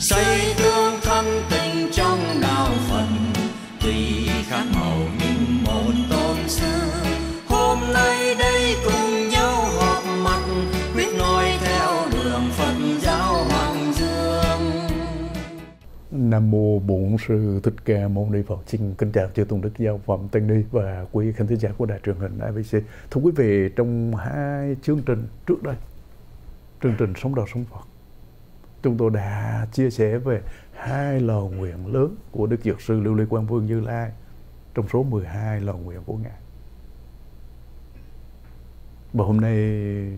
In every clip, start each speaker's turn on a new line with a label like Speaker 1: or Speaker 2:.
Speaker 1: xây tương thân tình trong đạo phật tuy khác màu nhưng một tôn sư hôm nay đây cùng nhau họp mặt quyết nói theo đường phật giáo hoàng dương
Speaker 2: Nam mô Bổn sư Thích Ca Mâu Ni Phật. Xin kính chào chư tôn đức giáo phẩm Tăng Ni và quý khán thính giả của đài truyền hình ABC. Thưa quý vị, trong hai chương trình trước đây, chương trình Sống đạo sống Phật, chúng tôi đã chia sẻ về hai lời nguyện lớn của Đức Dược sư Lưu Ly Quang Vương Như Lai trong số 12 lời nguyện của Ngài. Và hôm nay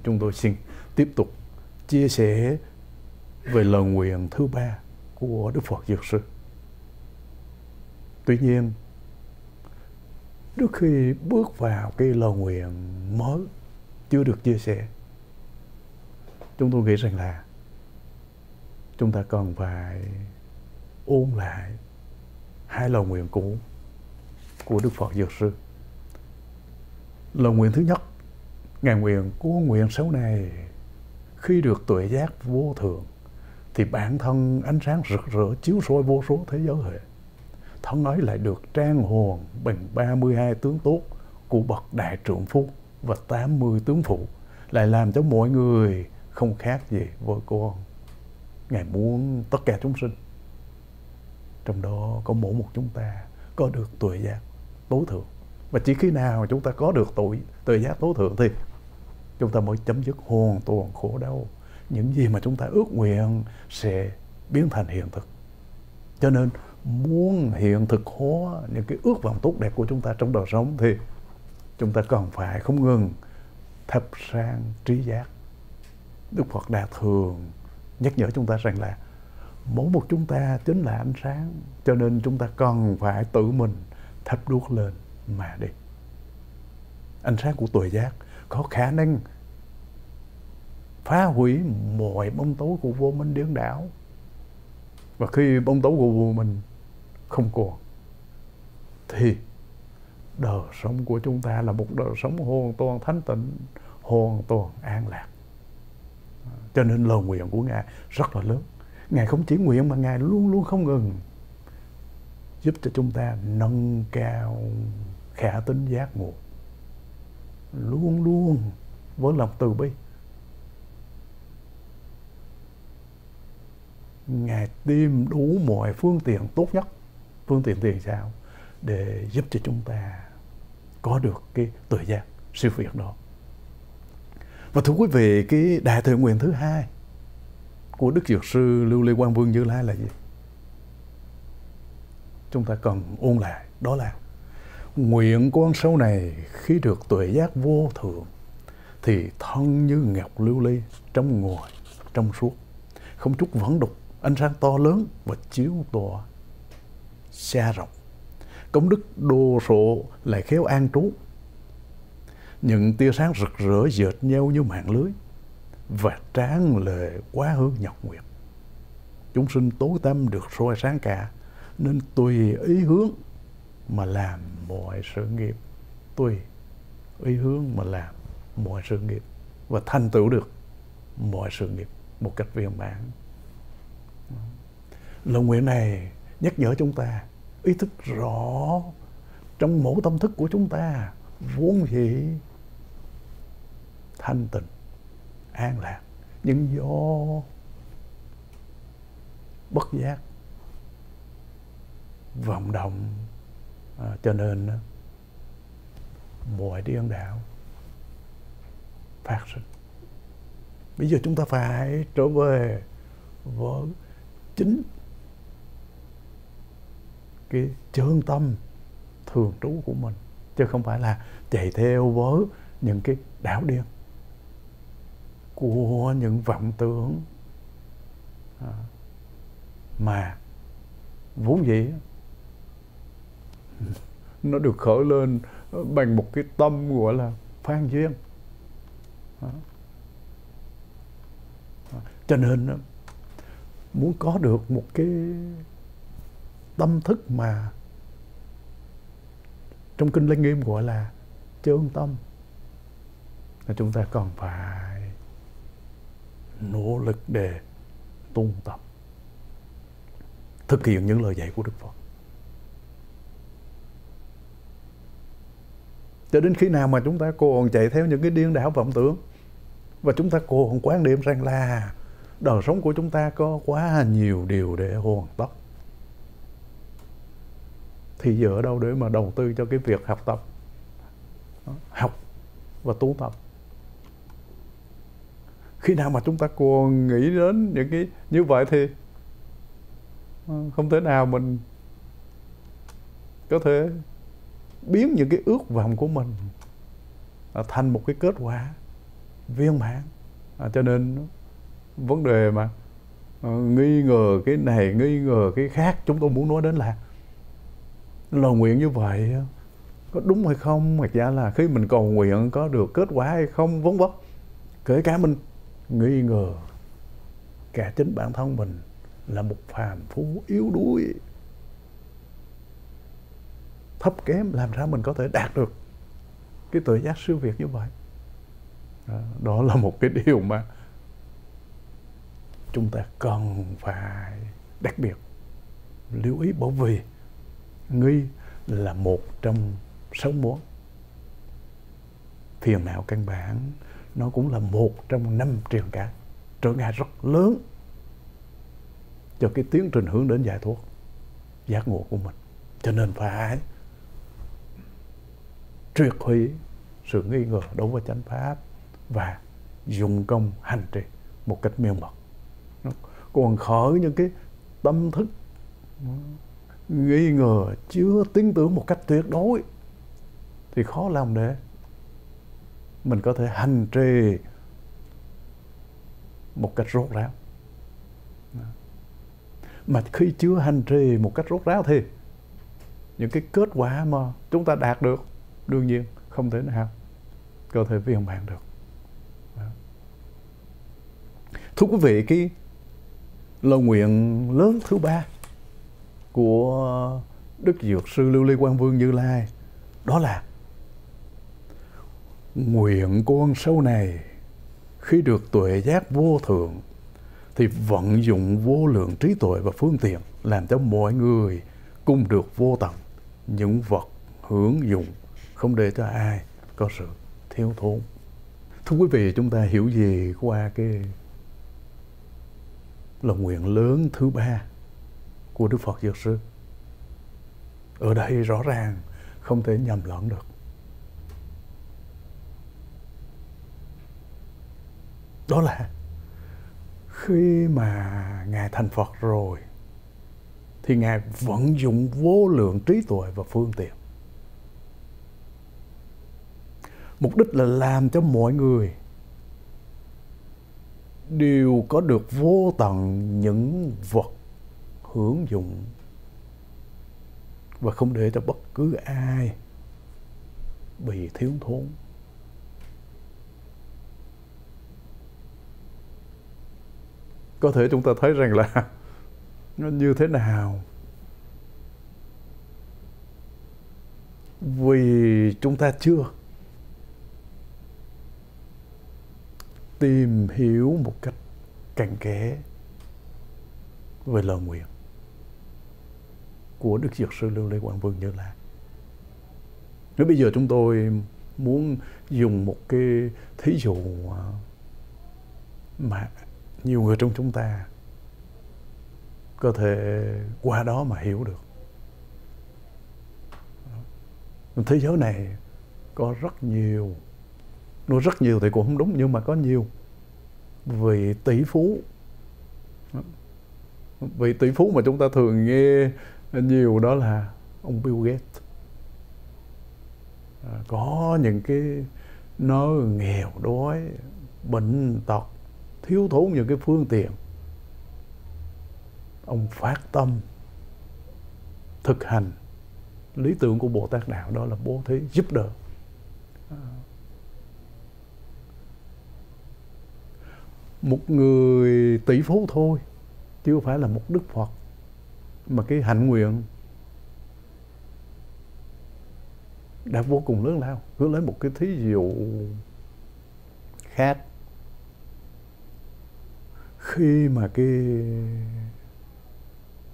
Speaker 2: chúng tôi xin tiếp tục chia sẻ về lời nguyện thứ ba của Đức Phật Dược Sư. Tuy nhiên, trước khi bước vào cái lời nguyện mới chưa được chia sẻ, chúng tôi nghĩ rằng là chúng ta cần phải ôn lại hai lời nguyện cũ của Đức Phật Dược Sư. Lời nguyện thứ nhất, Ngài nguyện của nguyện xấu này khi được tuệ giác vô thượng thì bản thân ánh sáng rực rỡ chiếu soi vô số thế giới hệ. Thân ấy lại được trang hồn bằng 32 tướng tốt của bậc đại trượng phu và 80 tướng phụ lại làm cho mọi người không khác gì với con. Ngài muốn tất cả chúng sinh trong đó có mỗi một chúng ta có được tuệ giác tối thượng. Và chỉ khi nào chúng ta có được tuệ, tuệ giác tối thượng thì chúng ta mới chấm dứt hoàn toàn khổ đau. Những gì mà chúng ta ước nguyện sẽ biến thành hiện thực. Cho nên muốn hiện thực hóa những cái ước vọng tốt đẹp của chúng ta trong đời sống thì chúng ta cần phải không ngừng thắp sang trí giác. Đức phật đã thường nhắc nhở chúng ta rằng là mỗi một chúng ta chính là ánh sáng, cho nên chúng ta cần phải tự mình thắp đuốc lên mà đi. Ánh sáng của tuệ giác có khả năng phá hủy mọi bóng tối của vô minh điên đảo. Và khi bóng tối của vô minh không còn, thì đời sống của chúng ta là một đời sống hoàn toàn thánh tịnh, hoàn toàn an lạc cho nên lời nguyện của ngài rất là lớn. Ngài không chỉ nguyện mà ngài luôn luôn không ngừng giúp cho chúng ta nâng cao khả tính giác ngộ. Luôn luôn với lòng từ bi. Ngài tìm đủ mọi phương tiện tốt nhất. Phương tiện tiền sao? Để giúp cho chúng ta có được cái tự giác siêu việt đó và thưa quý vị, cái đại thệ nguyện thứ hai của đức dược sư lưu ly quang vương như lai là gì? Chúng ta cần ôn lại. Đó là nguyện con sau này khi được tuệ giác vô thượng thì thân như ngọc lưu ly trong ngồi, trong suốt. Không chút vẫn đục, ánh sáng to lớn và chiếu tỏa xa rộng. Công đức đồ sộ lại khéo an trú những tia sáng rực rỡ dệt nhau như mạng lưới và tráng lệ quá hướng nhọc nguyệt. Chúng sinh tối tâm được soi sáng cả, nên tùy ý hướng mà làm mọi sự nghiệp. Tùy ý hướng mà làm mọi sự nghiệp và thành tựu được mọi sự nghiệp một cách viên mãn. Lời nguyện này nhắc nhở chúng ta ý thức rõ trong mẫu tâm thức của chúng ta vốn dĩ thanh tịnh an lạc. Nhưng do bất giác vọng động à, cho nên mọi điên đạo phát sinh. Bây giờ chúng ta phải trở về với chính cái chân tâm thường trú của mình chứ không phải là chạy theo với những cái đảo điên của những vọng tưởng à, mà vốn dĩ nó được khởi lên bằng một cái tâm gọi là phan duyên à. à cho nên muốn có được một cái tâm thức mà trong kinh lăng nghiêm gọi là chân tâm là chúng ta còn phải nỗ lực để tu tập, thực hiện những lời dạy của Đức Phật. Cho đến khi nào mà chúng ta còn chạy theo những cái điên đảo vọng tưởng, và chúng ta còn quan niệm rằng là đời sống của chúng ta có quá nhiều điều để hoàn tất, thì giờ ở đâu để mà đầu tư cho cái việc học tập, học và tu tập khi nào mà chúng ta còn nghĩ đến những cái như vậy thì ờ, không thể nào mình có thể biến những cái ước vọng của mình ờ, thành một cái kết quả viên mãn. À, cho nên vấn đề mà uh, nghi ngờ cái này nghi ngờ cái khác chúng tôi muốn nói đến là lời nguyện như vậy có đúng hay không? Hoặc giả là khi mình cầu nguyện có được kết quả hay không? Vân vân. Kể cả mình nghi ngờ cả chính bản thân mình là một phàm phu yếu đuối, thấp kém, làm sao mình có thể đạt được cái tự giác siêu việt như vậy? Đó là một cái điều mà chúng ta cần phải đặc biệt lưu ý bởi vì nghi là một trong sáu muốn phiền não căn bản nó cũng là một trong năm trường cả trở ngại rất lớn cho cái tiến trình hướng đến giải thoát giác ngộ của mình. Cho nên phải triệt hủy sự nghi ngờ đối với chánh pháp và dùng công hành trì một cách miên mật. Còn khởi những cái tâm thức nghi ngờ, chưa tin tưởng một cách tuyệt đối thì khó làm để mình có thể hành trì một cách rốt ráo. Mà khi chưa hành trì một cách rốt ráo thì những cái kết quả mà chúng ta đạt được đương nhiên không thể nào cơ thể viên mạng được. Thưa quý vị, cái lời nguyện lớn thứ ba của đức dược sư lưu ly quang vương như lai đó là nguyện con sau này khi được tuệ giác vô thượng thì vận dụng vô lượng trí tuệ và phương tiện làm cho mọi người cùng được vô tận những vật hưởng dụng không để cho ai có sự thiếu thốn. Thưa quý vị, chúng ta hiểu gì qua cái lòng nguyện lớn thứ ba của Đức Phật Dược Sư? Ở đây rõ ràng không thể nhầm lẫn được. Đó là khi mà Ngài thành Phật rồi, thì Ngài vận dụng vô lượng trí tuệ và phương tiện. Mục đích là làm cho mọi người đều có được vô tận những vật hưởng dụng và không để cho bất cứ ai bị thiếu thốn. Có thể chúng ta thấy rằng là nó như thế nào vì chúng ta chưa tìm hiểu một cách cặn kẽ về lời nguyện của Đức Dược Sư Lưu Lê Quang Vương Như Lai. Nếu bây giờ chúng tôi muốn dùng một cái thí dụ à, mà nhiều người trong chúng ta có thể qua đó mà hiểu được. Thế giới này có rất nhiều, nó rất nhiều thì cũng không đúng nhưng mà có nhiều vị tỷ phú vị tỷ phú mà chúng ta thường nghe nhiều đó là ông Bill Gates à, có những cái nơi nghèo đói, bệnh tật thiếu thốn những cái phương tiện. Ông phát tâm thực hành. Lý tưởng của Bồ Tát đạo đó là bố thí giúp đỡ. Một người tỷ phú thôi, chứ không phải là một đức phật. Mà cái hạnh nguyện đã vô cùng lớn lao. Cứ lấy một cái thí dụ khác khi mà cái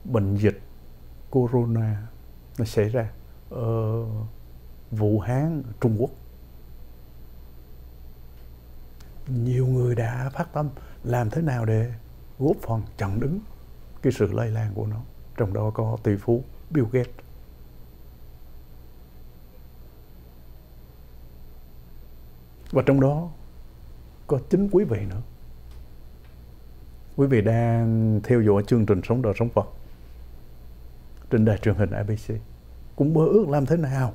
Speaker 2: bệnh dịch corona nó xảy ra ở Vũ Hán, Trung Quốc. Nhiều người đã phát tâm làm thế nào để góp phần chặn đứng cái sự lây lan của nó. Trong đó có tỷ phú Bill Gates. Và trong đó có chính quý vị nữa. Quý vị đang theo dõi chương trình Sống Đời Sống Phật trên đài truyền hình ABC. Cũng mơ ước làm thế nào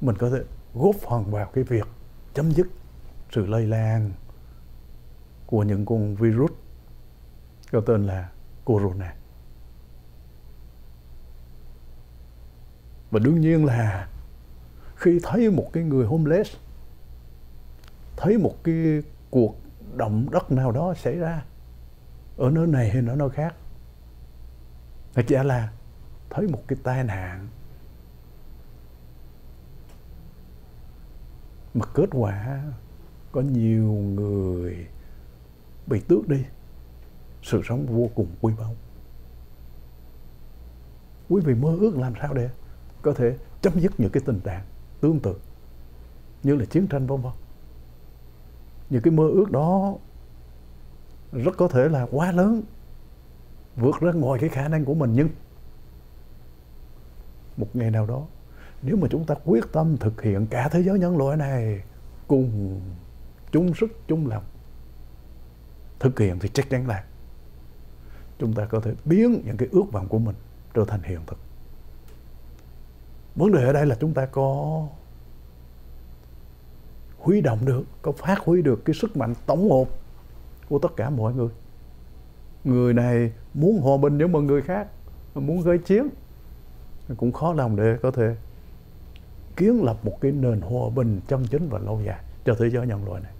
Speaker 2: mình có thể góp phần vào cái việc chấm dứt sự lây lan của những con virus có tên là corona. Và đương nhiên là khi thấy một cái người homeless, thấy một cái cuộc động đất nào đó xảy ra ở nơi này hay ở nơi khác? Thật ra là thấy một cái tai nạn mà kết quả có nhiều người bị tước đi. Sự sống vô cùng quý báu. Quý vị mơ ước làm sao để có thể chấm dứt những cái tình trạng tương tự như là chiến tranh, vân vân. Những cái mơ ước đó rất có thể là quá lớn, vượt ra ngoài cái khả năng của mình. Nhưng một ngày nào đó, nếu mà chúng ta quyết tâm thực hiện cả thế giới nhân loại này cùng chung sức, chung lòng, thực hiện thì chắc chắn là chúng ta có thể biến những cái ước vọng của mình trở thành hiện thực. Vấn đề ở đây là chúng ta có huy động được, có phát huy được cái sức mạnh tổng hợp của tất cả mọi người. Người này muốn hòa bình với mọi người khác, muốn gây chiến, cũng khó lòng để có thể kiến lập một cái nền hòa bình chân chính và lâu dài cho thế giới nhân loại này.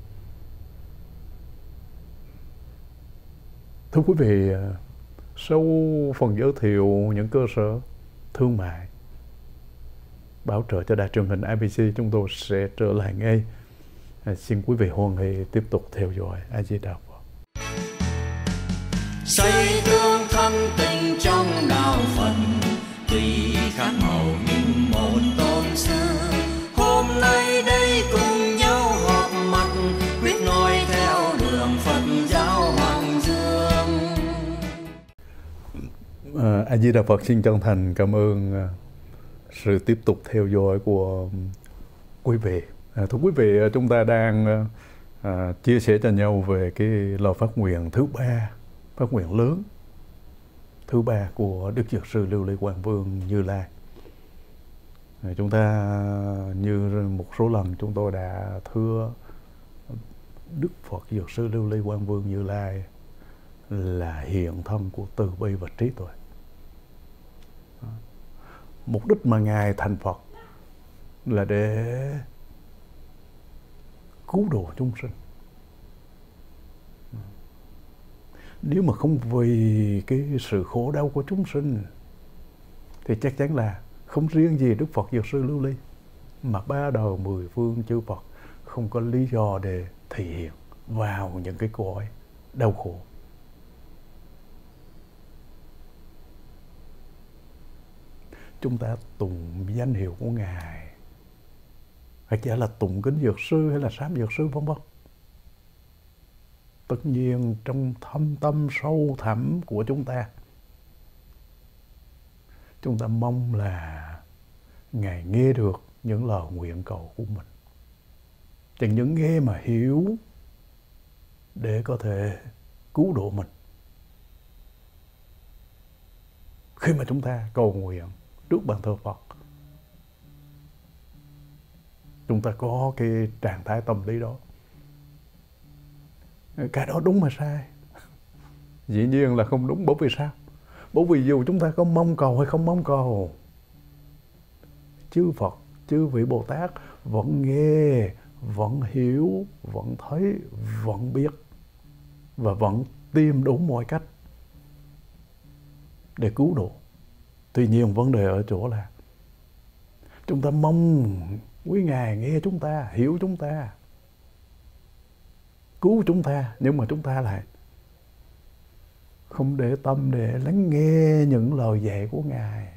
Speaker 2: Thưa quý vị, sau phần giới thiệu những cơ sở thương mại, bảo trợ cho đài truyền hình IBC chúng tôi sẽ trở lại ngay. À, xin quý vị hoan hỷ tiếp tục theo dõi A Di
Speaker 1: Xây tương thân tình trong đạo Phật tuy khác màu nhưng một tôn sư. Hôm nay đây cùng nhau họp mặt quyết nói theo đường Phật giáo Hoàng Dương.
Speaker 2: À, A Di Đà Phật xin chân thành cảm ơn à, sự tiếp tục theo dõi của quý vị. À, thưa quý vị, à, chúng ta đang à, à, chia sẻ cho nhau về cái lời phát nguyện thứ ba, phát nguyện lớn thứ ba của Đức Dược sư Lưu Ly Quang Vương Như Lai. À, chúng ta, như một số lần chúng tôi đã thưa Đức Phật Dược sư Lưu Ly Quang Vương Như Lai là hiện thân của từ bi và trí tuệ. Mục đích mà Ngài thành Phật là để cứu độ chúng sinh nếu mà không vì cái sự khổ đau của chúng sinh, thì chắc chắn là không riêng gì Đức Phật Dược Sư Lưu Ly, mà ba đời mười phương chư Phật không có lý do để thể hiện vào những cái cõi đau khổ. Chúng ta tụng danh hiệu của Ngài, hay chả là tụng kính dược sư hay là sám dược sư, vân vân tất nhiên trong thâm tâm sâu thẳm của chúng ta. Chúng ta mong là ngài nghe được những lời nguyện cầu của mình. Chẳng những nghe mà hiểu để có thể cứu độ mình. Khi mà chúng ta cầu nguyện trước bàn thờ Phật, chúng ta có cái trạng thái tâm lý đó cái đó đúng mà sai. Dĩ nhiên là không đúng, bởi vì sao? Bởi vì dù chúng ta có mong cầu hay không mong cầu, chư phật, chư vị bồ tát vẫn nghe, vẫn hiểu, vẫn thấy, vẫn biết và vẫn tìm đủ mọi cách để cứu độ. Tuy nhiên vấn đề ở chỗ là chúng ta mong quý ngài nghe chúng ta, hiểu chúng ta cứu chúng ta nhưng mà chúng ta lại không để tâm để lắng nghe những lời dạy của ngài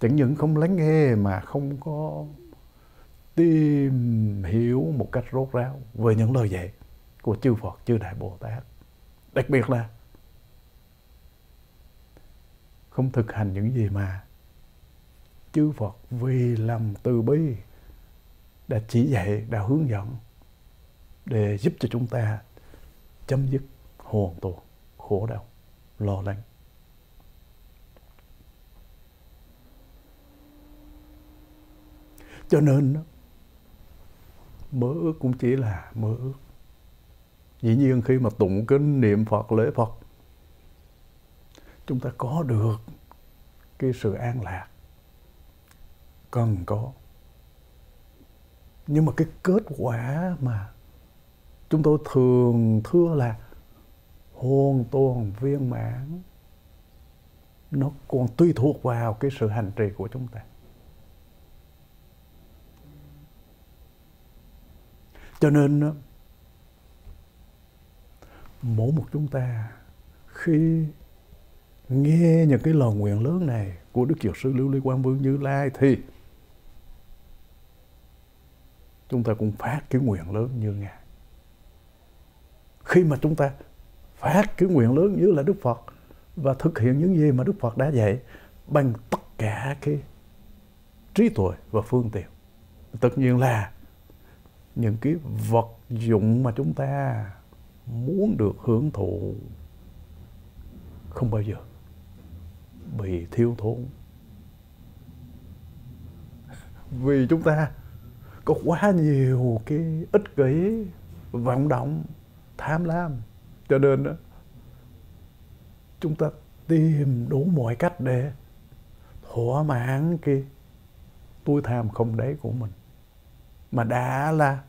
Speaker 2: chẳng những không lắng nghe mà không có tìm hiểu một cách rốt ráo về những lời dạy của chư Phật, chư Đại Bồ Tát. Đặc biệt là không thực hành những gì mà chư Phật vì lòng từ bi đã chỉ dạy, đã hướng dẫn để giúp cho chúng ta chấm dứt hồn tù, khổ đau, lo lắng. Cho nên mơ ước cũng chỉ là mơ ước. Dĩ nhiên khi mà tụng kinh niệm Phật lễ Phật chúng ta có được cái sự an lạc cần có nhưng mà cái kết quả mà chúng tôi thường thưa là hoàn toàn viên mãn, nó còn tùy thuộc vào cái sự hành trì của chúng ta. Cho nên mỗi một chúng ta khi nghe những cái lời nguyện lớn này của Đức Dược Sư Lưu Ly Quang Vương Như Lai thì chúng ta cũng phát cái nguyện lớn như Ngài. Khi mà chúng ta phát cái nguyện lớn như là Đức Phật và thực hiện những gì mà Đức Phật đã dạy, bằng tất cả cái trí tuệ và phương tiện. Tất nhiên là những cái vật dụng mà chúng ta muốn được hưởng thụ không bao giờ bị thiếu thốn vì chúng ta có quá nhiều cái ích kỷ, vọng động, tham lam. Cho nên đó chúng ta tìm đủ mọi cách để thỏa mãn cái tôi tham không đấy của mình. Mà đã là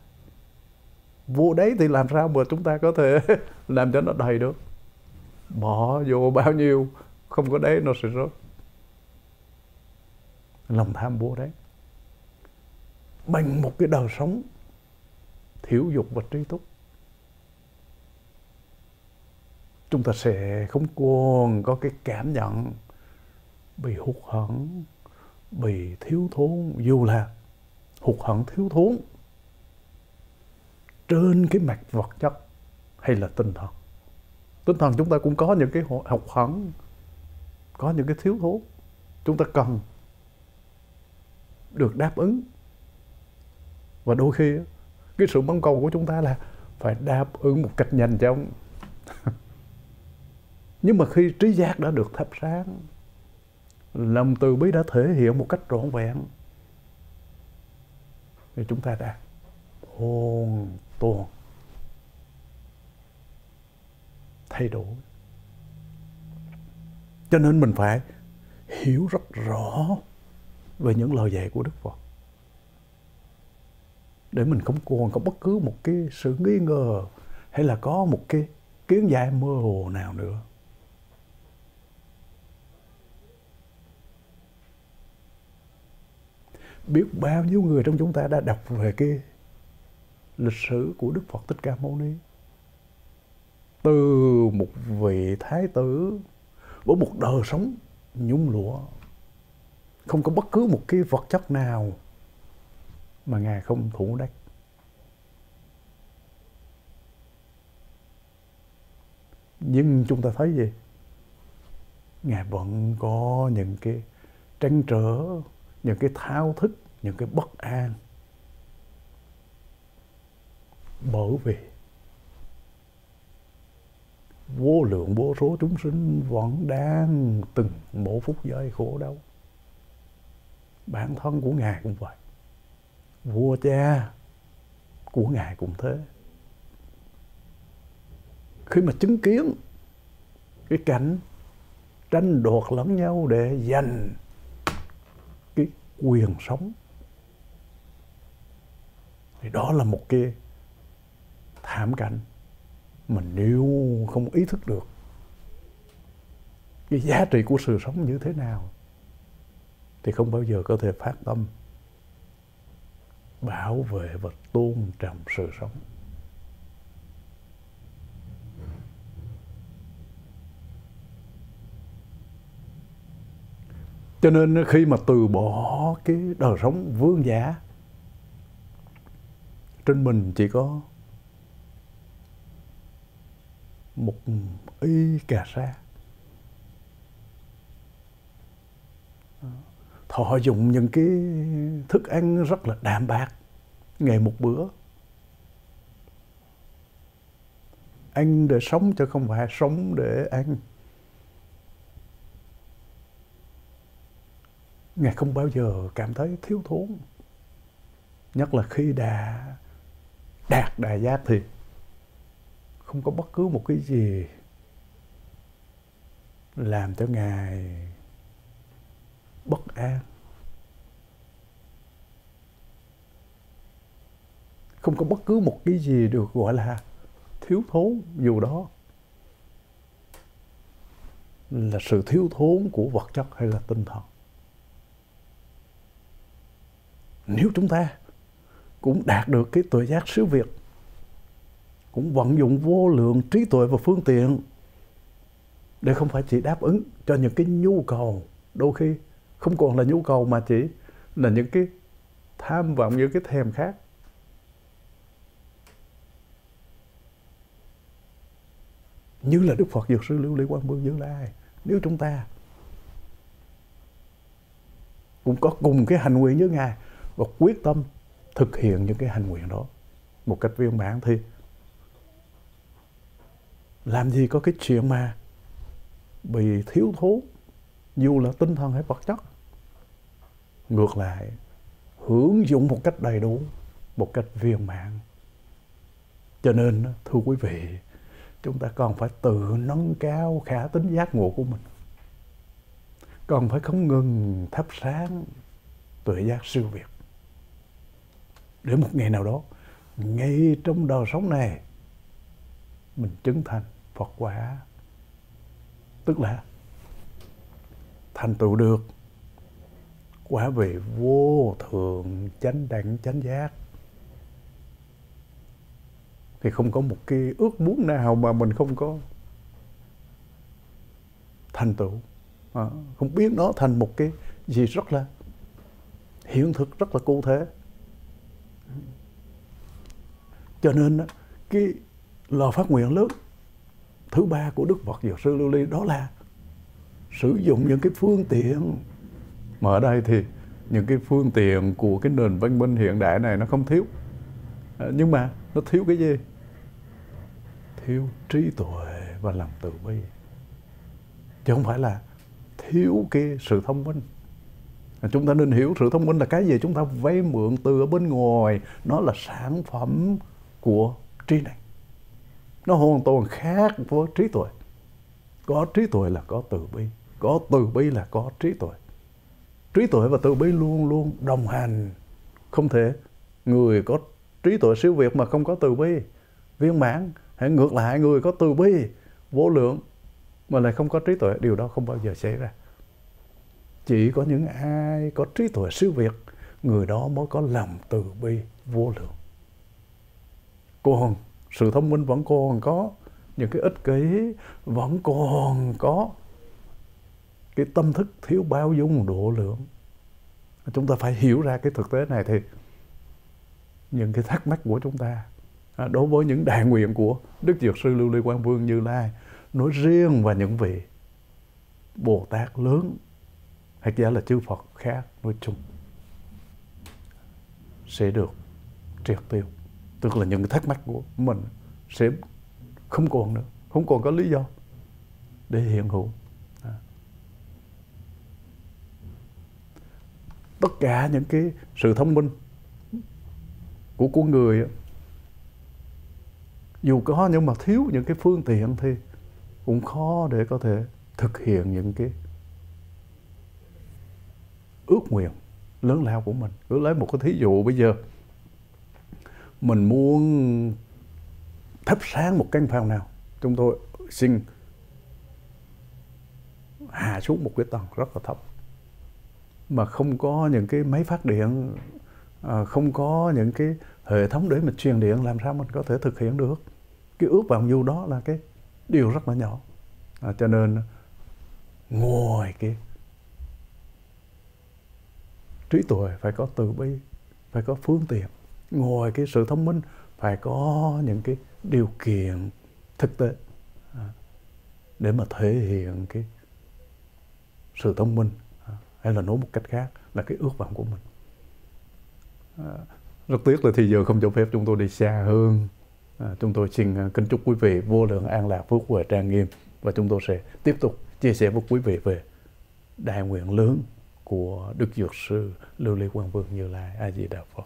Speaker 2: vô đấy thì làm sao mà chúng ta có thể làm cho nó đầy được? Bỏ vô bao nhiêu không có đấy nó sẽ rớt. Lòng tham vô đấy bằng một cái đời sống thiếu dục và trí túc. Chúng ta sẽ không còn có cái cảm nhận bị hụt hẫng, bị thiếu thốn, dù là hụt hẫng thiếu thốn trên cái mặt vật chất hay là tinh thần. Tinh thần chúng ta cũng có những cái học hẳn có những cái thiếu thốn. Chúng ta cần được đáp ứng và đôi khi cái sự mong cầu của chúng ta là phải đáp ứng một cách nhanh chóng. Nhưng mà khi trí giác đã được thắp sáng, lòng từ bi đã thể hiện một cách trọn vẹn, thì chúng ta đã hoàn toàn thay đổi. Cho nên mình phải hiểu rất rõ về những lời dạy của Đức Phật để mình không còn có bất cứ một cái sự nghi ngờ hay là có một cái kiến giải mơ hồ nào nữa. Biết bao nhiêu người trong chúng ta đã đọc về cái lịch sử của Đức Phật Thích Ca Mâu Ni. Từ một vị thái tử với một đời sống nhung lụa, không có bất cứ một cái vật chất nào mà ngài không thủ đắc. Nhưng chúng ta thấy gì? Ngài vẫn có những cái trăn trở, những cái thao thức, những cái bất an. Bởi vì vô lượng vô số chúng sinh vẫn đang từng mỗi phút giây khổ đau. Bản thân của ngài cũng vậy vua cha của ngài cũng thế. Khi mà chứng kiến cái cảnh tranh đoạt lẫn nhau để giành cái quyền sống, thì đó là một cái thảm cảnh mà nếu không ý thức được cái giá trị của sự sống như thế nào, thì không bao giờ có thể phát tâm bảo vệ và tôn trọng sự sống. Cho nên khi mà từ bỏ cái đời sống vương giả, trên mình chỉ có một y cà sa. Họ dùng những cái thức ăn rất là đạm bạc ngày một bữa. Ăn để sống chứ không phải sống để ăn. Ngài không bao giờ cảm thấy thiếu thốn, nhất là khi đã đạt đại giác thì không có bất cứ một cái gì làm cho ngài bất an. Không có bất cứ một cái gì được gọi là thiếu thốn dù đó. Là sự thiếu thốn của vật chất hay là tinh thần. Nếu chúng ta cũng đạt được cái tuệ giác xứ việc cũng vận dụng vô lượng trí tuệ và phương tiện để không phải chỉ đáp ứng cho những cái nhu cầu, đôi khi không còn là nhu cầu mà chỉ là những cái tham vọng, những cái thèm khác như là Đức Phật Dược Sư Lưu Ly Quang Vương Như Lai. Nếu chúng ta cũng có cùng cái hành nguyện với Ngài và quyết tâm thực hiện những cái hành nguyện đó một cách viên mãn thì làm gì có cái chuyện mà bị thiếu thốn, dù là tinh thần hay vật chất. Ngược lại, hưởng dụng một cách đầy đủ, một cách viên mãn. Cho nên, thưa quý vị chúng ta còn phải tự nâng cao khả tính giác ngộ của mình. Còn phải không ngừng thắp sáng tuệ giác siêu việt. Để một ngày nào đó, ngay trong đời sống này, mình chứng thành Phật quả. Tức là thành tựu được quả vị vô thượng chánh đẳng chánh giác thì không có một cái ước muốn nào mà mình không có thành tựu. À, không biết nó thành một cái gì rất là hiện thực rất là cụ thể. Cho nên cái lời phát nguyện lớn thứ ba của Đức Phật Dược Sư Lưu Ly đó là sử dụng những cái phương tiện. Mà ở đây thì những cái phương tiện của cái nền văn minh hiện đại này nó không thiếu. À, nhưng mà nó thiếu cái gì? Thiếu trí tuệ và lòng từ bi. Chứ không phải là thiếu cái sự thông minh. Chúng ta nên hiểu sự thông minh là cái gì? Chúng ta vay mượn từ ở bên ngoài. Nó là sản phẩm của trí này nó hoàn toàn khác với trí tuệ. Có trí tuệ là có từ bi. Có từ bi là có trí tuệ. Trí tuệ và từ bi luôn luôn đồng hành. Không thể người có trí tuệ siêu việt mà không có từ bi. Viên mãn hãy ngược lại người có từ bi, vô lượng, mà lại không có trí tuệ. Điều đó không bao giờ xảy ra. Chỉ có những ai có trí tuệ siêu việt, người đó mới có lòng từ bi, vô lượng. Còn sự thông minh vẫn còn có những cái ích kỷ vẫn còn có. Cái tâm thức thiếu bao dung độ lượng. Chúng ta phải hiểu ra cái thực tế này thì những cái thắc mắc của chúng ta À, đối với những đại nguyện của Đức Dược Sư Lưu Ly Quang Vương Như Lai, nói riêng và những vị Bồ Tát lớn hay giả là chư Phật khác nói chung, sẽ được triệt tiêu tức là những cái thắc mắc của mình sẽ không còn nữa, không còn có lý do để hiện hữu à. tất cả những cái sự thông minh của con người dù có nhưng mà thiếu những cái phương tiện thì cũng khó để có thể thực hiện những cái ước nguyện lớn lao của mình. Cứ lấy một cái thí dụ, bây giờ mình muốn thắp sáng một căn phòng nào, chúng tôi xin hạ xuống một cái tầng rất là thấp. Mà không có những cái máy phát điện à, không có những cái hệ thống để mà truyền điện làm sao mình có thể thực hiện được. Cái ước vọng nhu đó là cái điều rất là nhỏ. À, cho nên ngoài cái trí tuệ phải có từ bi phải có phương tiện. Ngoài cái sự thông minh phải có những cái điều kiện thực tế à, để mà thể hiện cái sự thông minh à, hay là nói một cách khác là cái ước vọng của mình. À, rất tiếc là thì giờ không cho phép chúng tôi đi xa hơn à, chúng tôi xin à, kính chúc quý vị vô lượng an lạc phước huệ trang nghiêm và chúng tôi sẽ tiếp tục chia sẻ với quý vị về đại nguyện lớn của Đức Dược Sư Lưu Ly Quang Vương Như Lai A Di Đà Phật.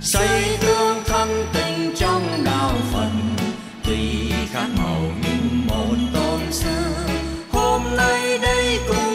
Speaker 1: Xây tương thân tình trong đạo Phật Tùy khác màu nhưng một tôn sư Hôm nay đây cũng